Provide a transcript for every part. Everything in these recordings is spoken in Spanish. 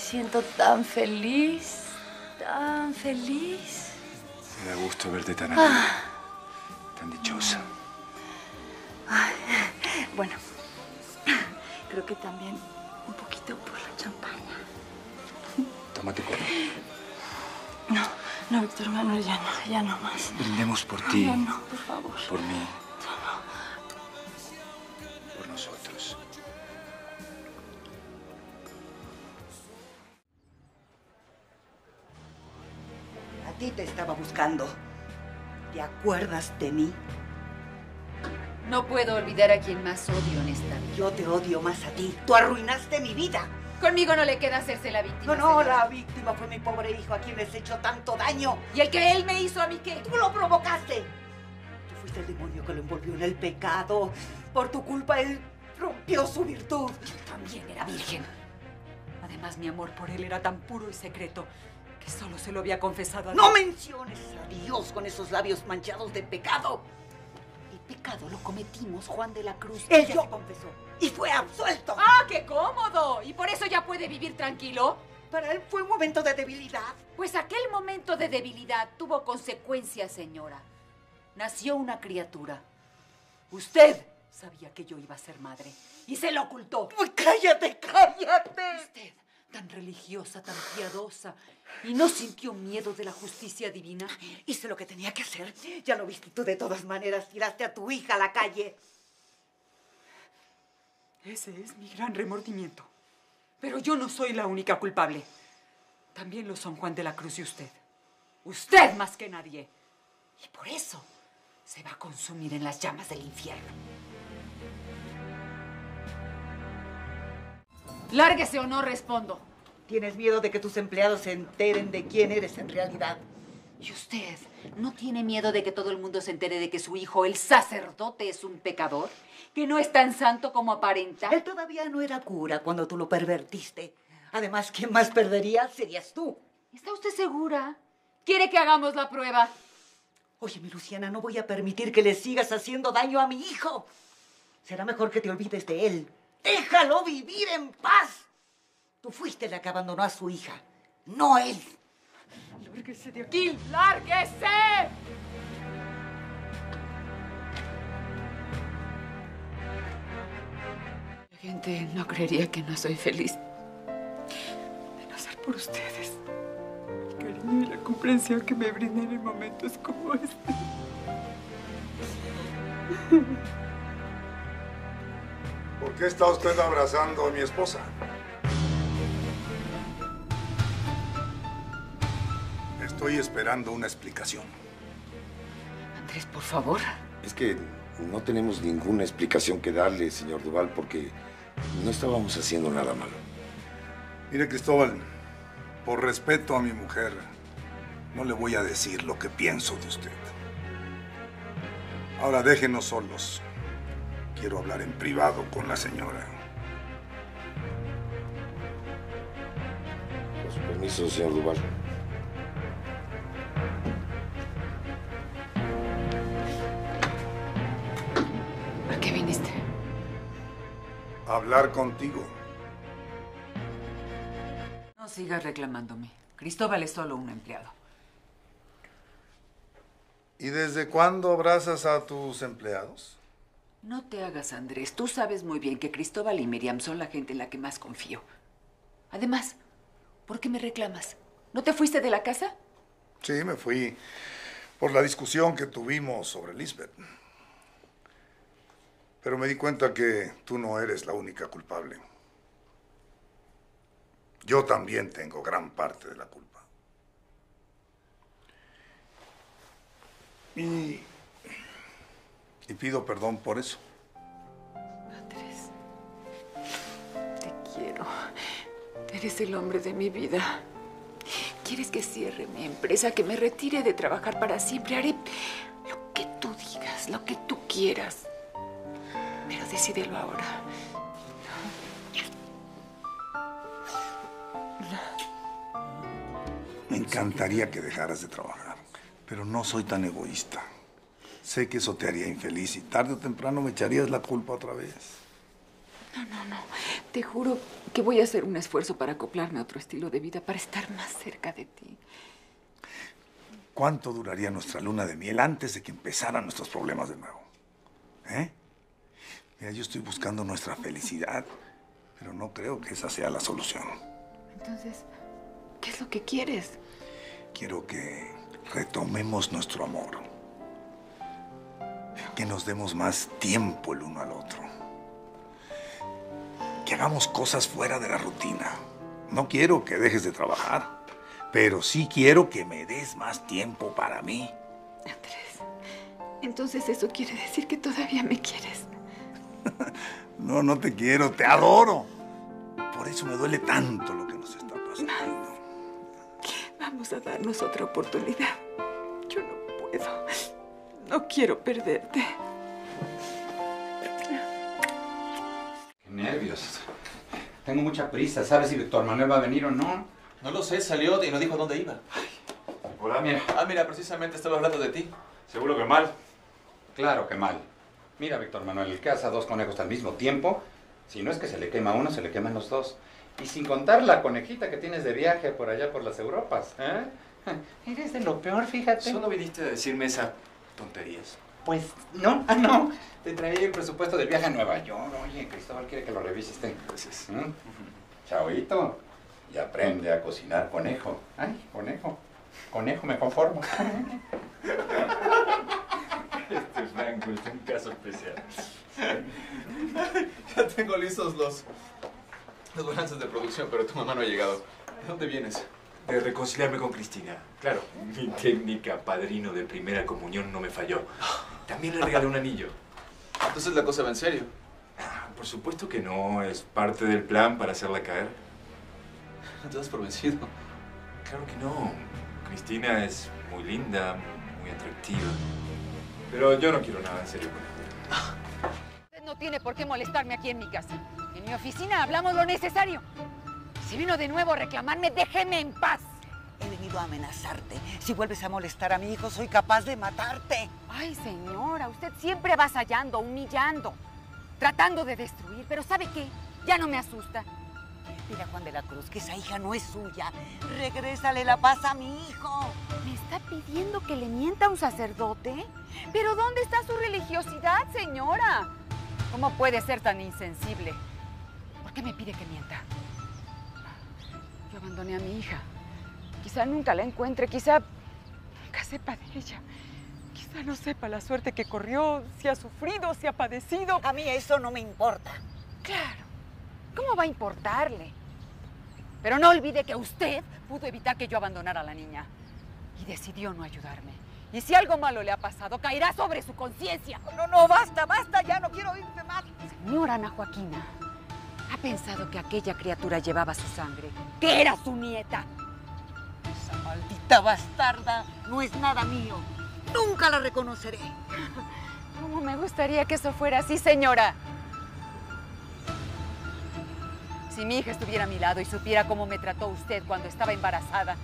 siento tan feliz, tan feliz. Me da gusto verte tan alegre, tan dichosa. bueno, creo que también un poquito por la champaña. Tómate con. No, no, Víctor Manuel, ya no, ya no más. Brindemos por ti. Ya no, por favor. Por mí. Ti te estaba buscando. ¿Te acuerdas de mí? No puedo olvidar a quien más odio en esta vida. Yo te odio más a ti. Tú arruinaste mi vida. Conmigo no le queda hacerse la víctima. No, no, señora. la víctima fue mi pobre hijo a quien les he hecho tanto daño. ¿Y el que él me hizo a mí qué? Tú lo provocaste. Tú fuiste el demonio que lo envolvió en el pecado. Por tu culpa él rompió su virtud. También era virgen. Además, mi amor por él era tan puro y secreto que solo se lo había confesado a No Dios. menciones a Dios con esos labios manchados de pecado. El pecado lo cometimos, Juan de la Cruz. Él Ya yo se confesó y fue absuelto. ¡Ah, qué cómodo! ¿Y por eso ya puede vivir tranquilo? Para él fue un momento de debilidad. Pues aquel momento de debilidad tuvo consecuencias, señora. Nació una criatura. Usted sabía que yo iba a ser madre y se lo ocultó. Cállate, cállate. Usted, tan religiosa, tan piadosa, y no sintió miedo de la justicia divina. Hice lo que tenía que hacer. Ya lo viste tú de todas maneras. Tiraste a tu hija a la calle. Ese es mi gran remordimiento. Pero yo no soy la única culpable. También lo son Juan de la Cruz y usted. Usted más que nadie. Y por eso se va a consumir en las llamas del infierno. Lárguese o no respondo. Tienes miedo de que tus empleados se enteren de quién eres en realidad. ¿Y usted no tiene miedo de que todo el mundo se entere de que su hijo, el sacerdote, es un pecador? ¿Que no es tan santo como aparenta? Él todavía no era cura cuando tú lo pervertiste. Además, ¿quién más perdería serías tú? ¿Está usted segura? ¿Quiere que hagamos la prueba? Oye, mi Luciana, no voy a permitir que le sigas haciendo daño a mi hijo. Será mejor que te olvides de él. Déjalo vivir en paz. Tú fuiste la que abandonó a su hija, no él. ¡Lárguese de aquí! ¡Lárguese! La gente no creería que no soy feliz. De no ser por ustedes. El cariño y la comprensión que me brindan en momentos como este. ¿Por qué está usted abrazando a mi esposa? Estoy esperando una explicación. Andrés, por favor. Es que no tenemos ninguna explicación que darle, señor Duval, porque no estábamos haciendo nada malo. Mire, Cristóbal, por respeto a mi mujer, no le voy a decir lo que pienso de usted. Ahora déjenos solos. Quiero hablar en privado con la señora. Con su permiso, señor Duval. ¿A qué viniste? Hablar contigo. No sigas reclamándome. Cristóbal es solo un empleado. ¿Y desde cuándo abrazas a tus empleados? No te hagas, Andrés. Tú sabes muy bien que Cristóbal y Miriam son la gente en la que más confío. Además, ¿por qué me reclamas? ¿No te fuiste de la casa? Sí, me fui por la discusión que tuvimos sobre Lisbeth. Pero me di cuenta que tú no eres la única culpable. Yo también tengo gran parte de la culpa. Y, y pido perdón por eso. Andrés, te quiero. Eres el hombre de mi vida. ¿Quieres que cierre mi empresa, que me retire de trabajar para siempre? Haré lo que tú digas, lo que tú quieras. Pero decídelo ahora. Me encantaría que dejaras de trabajar, pero no soy tan egoísta. Sé que eso te haría infeliz y tarde o temprano me echarías la culpa otra vez. No, no, no. Te juro que voy a hacer un esfuerzo para acoplarme a otro estilo de vida, para estar más cerca de ti. ¿Cuánto duraría nuestra luna de miel antes de que empezaran nuestros problemas de nuevo? ¿Eh? Mira, yo estoy buscando nuestra felicidad, pero no creo que esa sea la solución. Entonces, ¿qué es lo que quieres? Quiero que retomemos nuestro amor. Que nos demos más tiempo el uno al otro. Que hagamos cosas fuera de la rutina. No quiero que dejes de trabajar, pero sí quiero que me des más tiempo para mí. Andrés, entonces eso quiere decir que todavía me quieres. No, no te quiero, te adoro. Por eso me duele tanto lo que nos está pasando. Vamos a darnos otra oportunidad. Yo no puedo. No quiero perderte. Qué nervios. Tengo mucha prisa. ¿Sabes si Víctor Manuel va a venir o no? No lo sé, salió y no dijo dónde iba. Hola, mira. Ah, mira, precisamente estaba hablando de ti. Seguro que mal. Claro que mal. Mira, Víctor Manuel, el que hace a dos conejos al mismo tiempo, si no es que se le quema uno, se le queman los dos. Y sin contar la conejita que tienes de viaje por allá por las Europas, ¿eh? Eres de lo peor, fíjate. Solo viniste a decirme esa tonterías. Pues no, ah, no. Te traía el presupuesto del viaje a Nueva York. Oye, Cristóbal quiere que lo revises. ¿Mm? Chaoito, y aprende a cocinar conejo. Ay, conejo. Conejo, me conformo. Este Franco es un caso especial. ya tengo listos los, los balances de producción, pero tu mamá no ha llegado. ¿De dónde vienes? De reconciliarme con Cristina. Claro, mi técnica padrino de primera comunión no me falló. También le regalé un anillo. Entonces la cosa va en serio. Ah, Por supuesto que no, es parte del plan para hacerla caer. No te das por vencido. Claro que no. Cristina es muy linda, muy atractiva. Pero yo no quiero nada en serio con ella. Usted no tiene por qué molestarme aquí en mi casa. En mi oficina hablamos lo necesario. Si vino de nuevo a reclamarme, déjeme en paz. He venido a amenazarte. Si vuelves a molestar a mi hijo, soy capaz de matarte. Ay, señora, usted siempre avasallando, humillando, tratando de destruir. Pero ¿sabe qué? Ya no me asusta. Dile a Juan de la Cruz que esa hija no es suya. Regrésale la paz a mi hijo. ¿Me está pidiendo que le mienta a un sacerdote? ¿Pero dónde está su religiosidad, señora? ¿Cómo puede ser tan insensible? ¿Por qué me pide que mienta? Abandoné a mi hija. Quizá nunca la encuentre, quizá nunca sepa de ella. Quizá no sepa la suerte que corrió, si ha sufrido, si ha padecido. A mí eso no me importa. Claro. ¿Cómo va a importarle? Pero no olvide que usted pudo evitar que yo abandonara a la niña. Y decidió no ayudarme. Y si algo malo le ha pasado, caerá sobre su conciencia. No, no, basta, basta, ya no quiero oírte más. Señora Ana Joaquina, pensado que aquella criatura llevaba su sangre, que era su nieta. Esa maldita bastarda no es nada mío. Nunca la reconoceré. ¿Cómo me gustaría que eso fuera así, señora? Si mi hija estuviera a mi lado y supiera cómo me trató usted cuando estaba embarazada,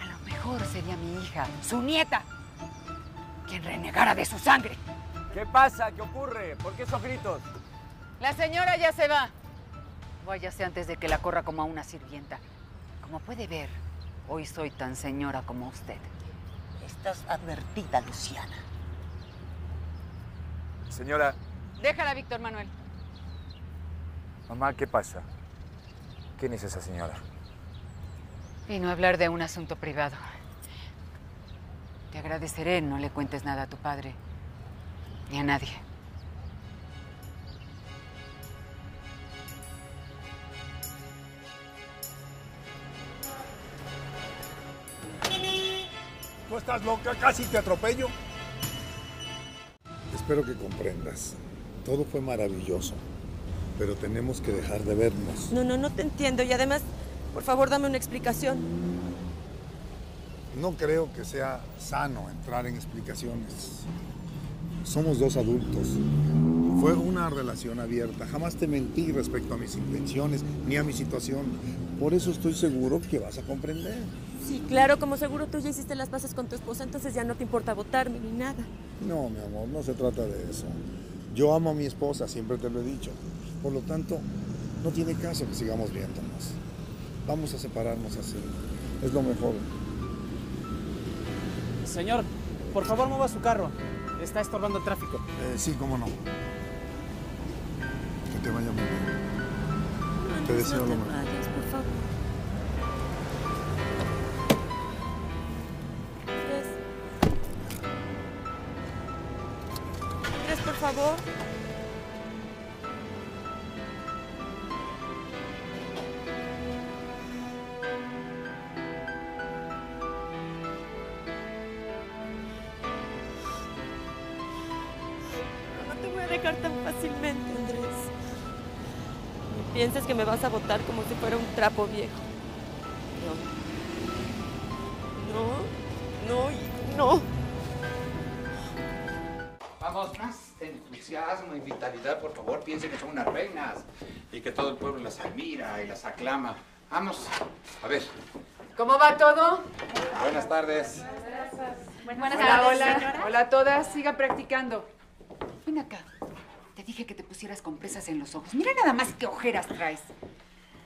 a lo mejor sería mi hija, su nieta, quien renegara de su sangre. ¿Qué pasa? ¿Qué ocurre? ¿Por qué esos gritos? La señora ya se va. Váyase antes de que la corra como a una sirvienta. Como puede ver, hoy soy tan señora como usted. Estás advertida, Luciana. Señora, Déjala, Víctor Manuel. mamá, ¿qué pasa? ¿Quién es esa señora? Vino a hablar de un asunto privado. Te agradeceré, no le cuentes nada a tu padre. Ni a nadie. ¿Tú estás loca? Casi te atropello. Espero que comprendas. Todo fue maravilloso, pero tenemos que dejar de vernos. No, no, no te entiendo. Y además, por favor, dame una explicación. No creo que sea sano entrar en explicaciones. Somos dos adultos. Fue una relación abierta. Jamás te mentí respecto a mis intenciones ni a mi situación. Por eso estoy seguro que vas a comprender. Sí, claro, como seguro tú ya hiciste las paces con tu esposa, entonces ya no te importa votarme ni nada. No, mi amor, no se trata de eso. Yo amo a mi esposa, siempre te lo he dicho. Por lo tanto, No tiene caso que sigamos viéndonos. Vamos a separarnos así. Es lo mejor. Señor, por favor mueva su carro. Está estorbando el tráfico. Eh, sí, cómo no. Que te vaya muy bien. Te deseo lo mejor. Dejar tan fácilmente, Andrés. Ni pienses que me vas a votar como si fuera un trapo viejo. No. No, no y no. Vamos, más entusiasmo y vitalidad, por favor. Piensen que son unas reinas y que todo el pueblo las admira y las aclama. Vamos, a ver. ¿Cómo va todo? Buenas tardes. Buenas hola, hola. Hola a todas. Sigan practicando. Ven acá. Dije que te pusieras compresas en los ojos. Mira nada más qué ojeras traes.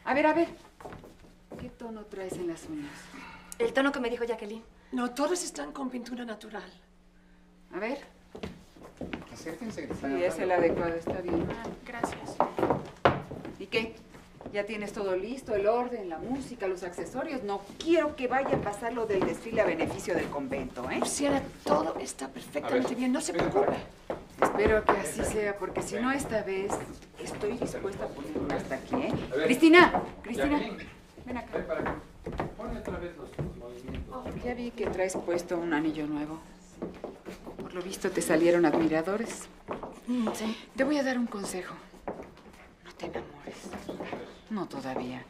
A ver, a ver. ¿Qué tono traes en las uñas? El tono que me dijo Jacqueline. No, todos están con pintura natural. A ver. Acérquense. Sí, es el adecuado, está bien. Gracias. ¿Y qué? ¿Ya tienes todo listo? El orden, la música, los accesorios. No quiero que vaya a pasar lo del desfile a beneficio del convento, ¿eh? Luciana, todo está perfectamente bien. No se preocupe. Espero que así sea, porque si no esta vez estoy dispuesta a ponerme hasta aquí, ¿eh? Ver. Cristina, Cristina, Jacqueline, ven acá. ven para acá. Pon otra vez los, los movimientos. Ya vi que traes puesto un anillo nuevo. Por lo visto te salieron admiradores. Sí. Te voy a dar un consejo. No te enamores. No todavía.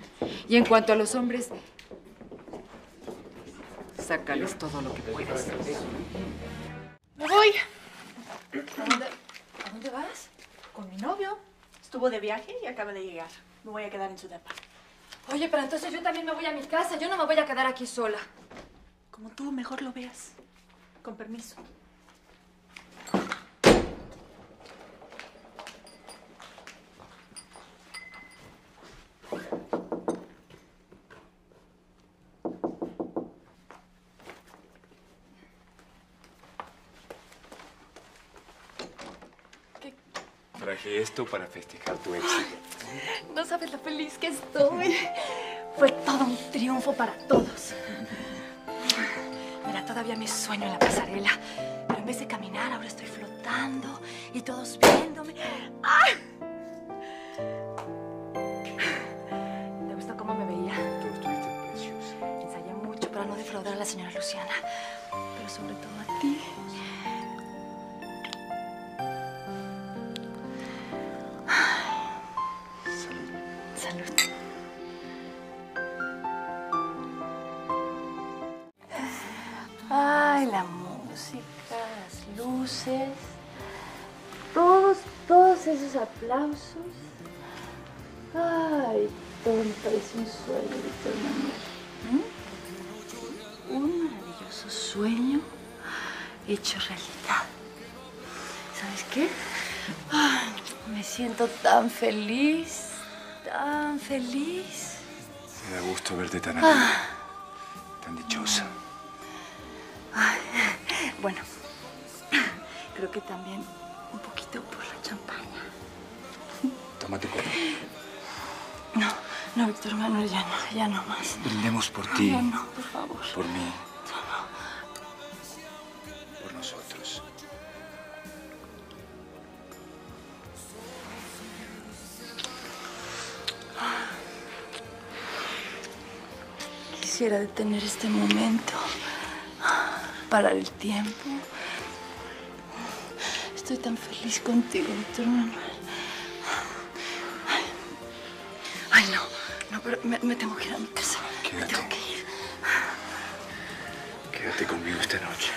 Y en cuanto a los hombres, sácales todo lo que puedas. Me voy. ¿A dónde, ¿A dónde vas? Con mi novio. Estuvo de viaje y acaba de llegar. Me voy a quedar en su depa. Oye, pero entonces yo también me voy a mi casa. Yo no me voy a quedar aquí sola. Como tú mejor lo veas. Con permiso. Traje esto para festejar tu éxito. No sabes lo feliz que estoy. Fue todo un triunfo para todos. Mira, todavía me sueño en la pasarela. Pero en vez de caminar, ahora estoy flotando y todos viéndome. ¡Ay! ¿Te gustó cómo me veía? Tú estuviste preciosa. Ensayé mucho para no defraudar a la señora Luciana. Pero sobre todo a la música, las luces, todos, todos esos aplausos. Ay, todo me parece un sueño, Víctor Manuel. ¿Mm? Un maravilloso sueño hecho realidad. ¿Sabes qué? Ay, me siento tan feliz, tan feliz. Me da gusto verte tan Ah. alegre, tan dichosa. Bueno, creo que también un poquito por la champaña. Toma tu copa. No, no, Víctor Manuel, ya no, ya no más. Brindemos por ti, No, no, por favor. por mí, por nosotros. Quisiera detener este momento, parar el tiempo. Estoy tan feliz contigo, Víctor Manuel. Ay, ay, no, no, pero me, me tengo que ir a mi casa. Me Quédate. tengo que ir. Quédate conmigo esta noche.